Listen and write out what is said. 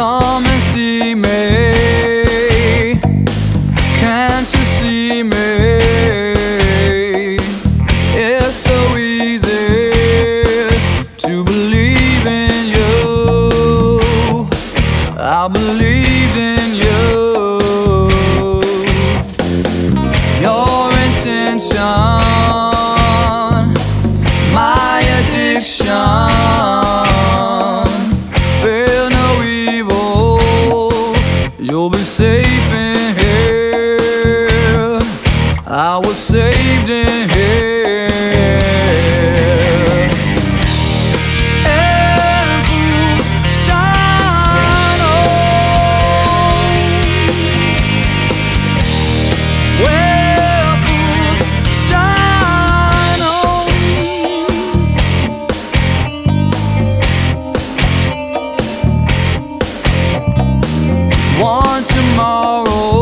Come and see me. Can't you see me? It's so easy To believe in you. I believe Want tomorrow,